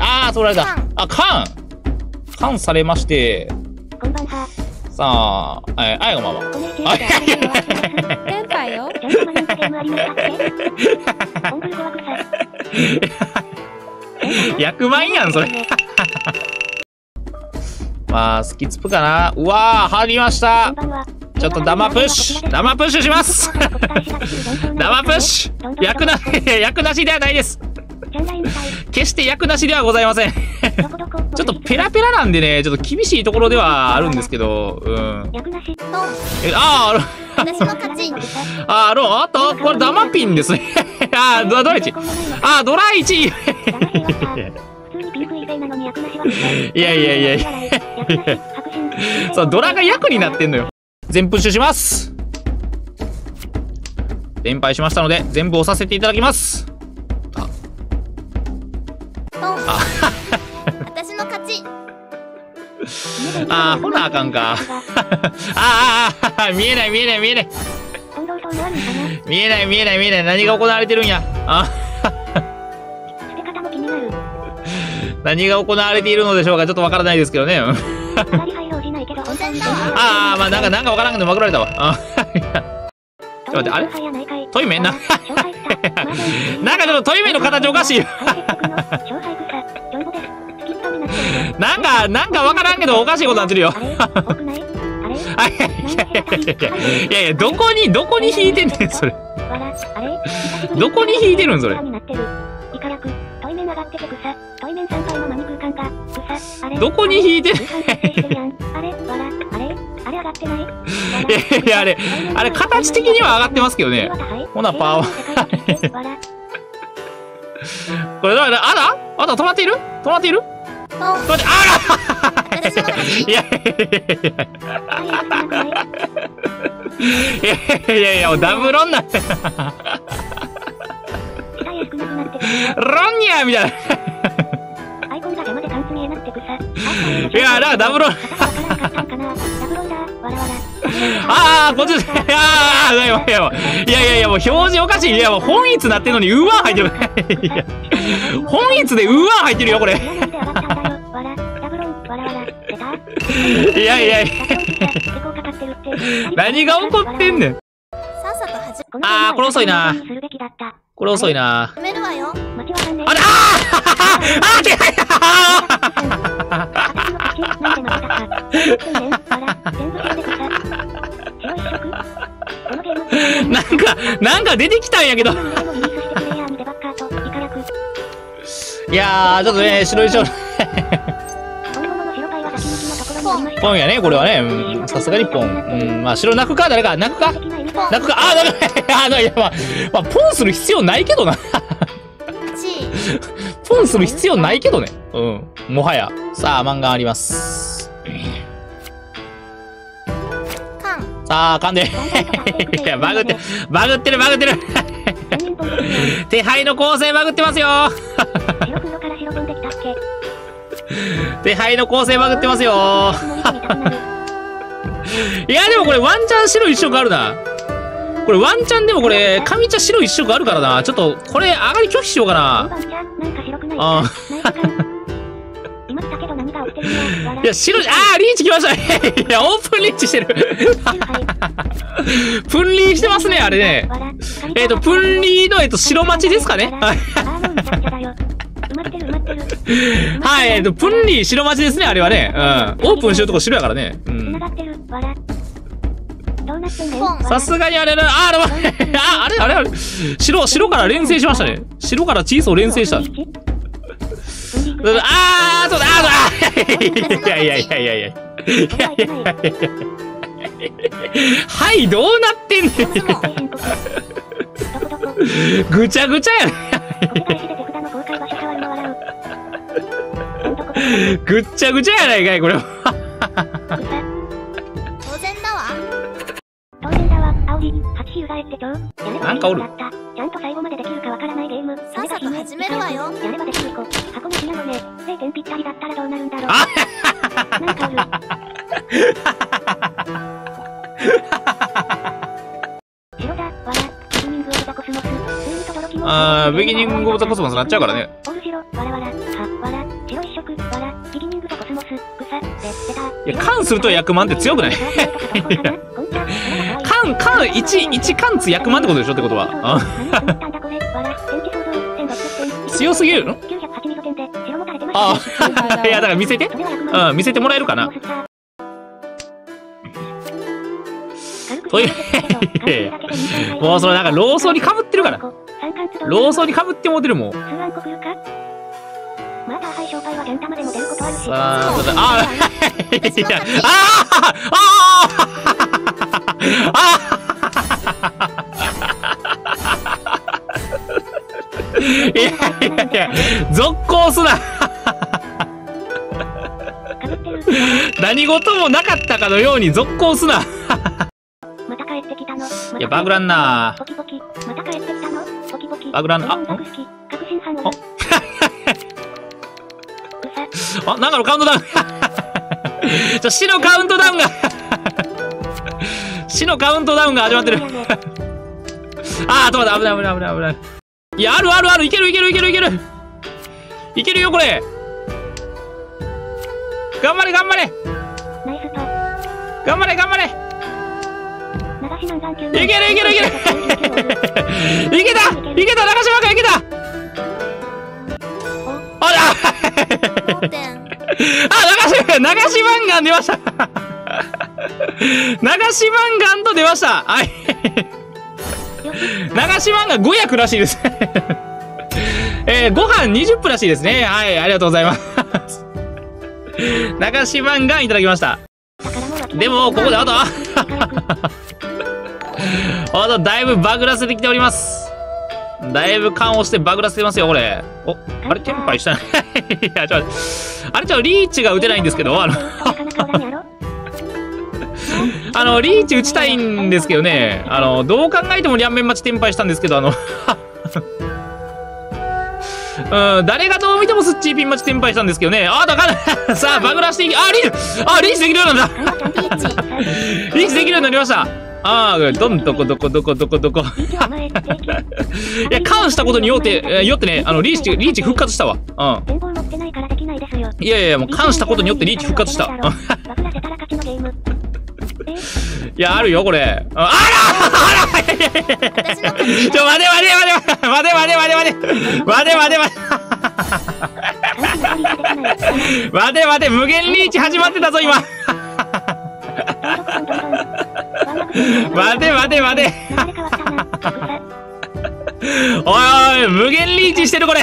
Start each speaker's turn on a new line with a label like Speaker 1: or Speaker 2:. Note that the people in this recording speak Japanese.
Speaker 1: あー、取られた。あ、カンカンされまして、
Speaker 2: こんばんは。
Speaker 1: さあ、えー、あやがまま。あ、やい
Speaker 2: ましたっけオンブル怖くさ。
Speaker 1: 役満やん、それ。まあ、スキツプかな。うわー、入りまし
Speaker 2: こ
Speaker 1: た。ちょっと生プッシュ生プッシュします 生プッシュ役な、役なしではないです。決して役なしではございません。ち。ょっとペラペラなんでね、ちょっと厳しいところではあるんですけど、うん。
Speaker 2: 役なし。
Speaker 1: え、あー、あの、
Speaker 3: 私の勝ち。
Speaker 1: あー、あの、あと、これダマピンですね。あー、ドドラ1。あー、ドラ1。いやいやいやいや。そう、ドラが役になってんのよ。全プッシュします。連敗しましたので、全部押させていただきます。あー、ほなあかんか。あーあー、あー見えない見えない見えない。見えない見えない見えない。何が行われてるんや。あ。何が行われているのでしょうか。ちょっとわからないですけどね。うん
Speaker 2: あ。
Speaker 1: ああ、まあなんか、なんかわからんけど、まくられたわ。あ
Speaker 2: ちょ
Speaker 1: っと待ってあれ？
Speaker 2: ト
Speaker 1: トイメな
Speaker 2: 勝敗草。
Speaker 1: なんかちょっとトイメの形おかしい
Speaker 2: な
Speaker 1: んか、なんかわからんけど、おかしいことになってるよ。
Speaker 2: あい
Speaker 1: やいやいやいやいやいやいや、どこに、どこに引いてんねん、それ。どこに引いてるんそれ？どこに引いてる
Speaker 2: い？
Speaker 1: やいやあれ、あれ形的には上がってますけどね。ほなパワー。これだ、あら？あら止まっている？止まっている？
Speaker 3: トン。
Speaker 1: 止まって、あ。らいやいやいやいや、ダブロンなって、ロンニャーみたいな。
Speaker 2: アイコンが邪魔で感じ見えなって草。
Speaker 1: いや、だダブロン。ああ、こっちで。ああ、いやいやいや、いやいやいや、もう表示おかしい。いや、もう本一なってんのに、うわー入ってる。本一でうわー入ってるよ、これ。
Speaker 2: いや
Speaker 1: いやいや。何が起こってんねん。あーこれ遅いな。これ遅いな。
Speaker 3: めるわ
Speaker 1: あれ、あーあー、違う
Speaker 2: 私の勝ち、なんか。
Speaker 1: なんか、なんか出てきたんやけ。ど。いやー、ちょっとね、白い白い。ポンやね、これはね。うんさすがにポン。うん、まあ、白泣くか、誰か、泣くか？泣くか、あー、泣くか。あー、いや、まあ、まあ、ポンする必要ないけどな。
Speaker 3: 1位。
Speaker 1: ポンする必要ないけどね。うん。もはや。さあ、漫画あります。さあ、噛んで。いや、バグって、バグってる、バグってる。手配の構成バグってますよ。手配の構成バグってますよ。いや、でもこれワンチャン白一色あるな。これワンチャンでもこれ、上茶白一色あるからな。ちょっと、これ上がり拒否しよう
Speaker 2: かな。
Speaker 1: あ
Speaker 2: ない
Speaker 1: や、白い、あー、リーチ来ましたね。いや、オープンリーチしてる。
Speaker 2: はい
Speaker 1: プンリーしてますね、あれね。えっ、と、プンリーの、えっ、と、白待ちですかね。はい、えっ、と、プンリー白待ちですね、あれはね。うん。オープンしてるとこ白やからね。うん。さすがにあれだ、あー、あれ、あ、あれ、あれ、あれ。白、白から連成しましたね。白からチーズを連成した。あー、そうだ、あー、そうだ。いやいやいやいやいや。いやいやいやいやはい、どうなってんねん。ぐちゃぐちゃやね。ぐっちゃぐちゃやないかい、これは。
Speaker 2: 草
Speaker 3: 当然だわ。
Speaker 2: 当然だわ煽り8ヒューガエって超やれば
Speaker 1: なんかおる
Speaker 2: ちゃんと最後までできるかわからないゲーム。
Speaker 3: さっさと始めるわよ。
Speaker 2: やれ。ばできる子箱根なのね0点ぴったりだったらどうなるんだろう。
Speaker 1: あ
Speaker 2: なんかおる。白だわらタイミングオブザコスモス。普通にとどろきも
Speaker 1: あービギニングオブザコスモスなっちゃうからね。
Speaker 2: オール白、わらわら、は、わら、
Speaker 1: いやカンすると役満って強くない？カン、カン、1、1カンツ役満ってことでしょってことは。あ 強すぎるの？ああ、いや、だから見せて。うん、見せてもらえるかな。という、もうそれなんかローソンに被ってるから。ローソンに被ってもうてるもん。さあ、そうだ、ああ、いや、ああ、ああ、いやいやいや、続行すな。何事もなかったかのように続行すな。
Speaker 2: また帰ってきたの。
Speaker 1: いや、バグらんな。
Speaker 2: ポキポキ。また帰ってきたの。ポキポキ。
Speaker 1: バグらん、あ、ん
Speaker 2: 確信犯を。
Speaker 1: あ、なんかのカウントダウン ちょ、死のカウントダウンが 死のカウントダウンが始まってる あー、止まった。危ない危ない危ない危ない。いや、あるあるある。いけるいけるいけるいける。いけるよ、これ。頑張れ頑張れ
Speaker 2: ナイスパ。
Speaker 1: 頑張れ頑張れいけるいけるいけるいけたいけた長島君いけたあらあ、流し、流し漫画出ました。流し漫画と出ました。はい。流し漫画5役らしいです。えー、ご飯20分らしいですね。はい、ありがとうございます。流し漫画いただきました。でも、ここであと、ああと、だいぶバグらせてきております。だいぶ勘をしてバグらせてますよ、これ。お、あれ、テンパイした いや、ちょっとあれ、ちょっとリーチが打てないんですけど、あの、あの、リーチ打ちたいんですけどね、あの、どう考えても両面待ちテンパイしたんですけど、あの、うん、誰がどう見てもスッチーピン待ちテンパイしたんですけどね、あ、だから、さあ、バグらしていき、あ、リーチ、あ、リーチできるようになった。リーチできるようになりましたああ、どんどこどこどこどこどこ。いや、カンしたことによって、えよってね、あの、リーチ、リーチ復活したわ。うん。
Speaker 2: い
Speaker 1: やいやもうカンしたことによってリーチ復活した。いや、あるよ、これ。ああらあら
Speaker 3: ち
Speaker 1: ょ、待て待て待て待て待て待て待て待て待て待て待て待て待て無限リーチ始まってたぞ、今待て待て待て。おいおい、無限リーチしてる、これ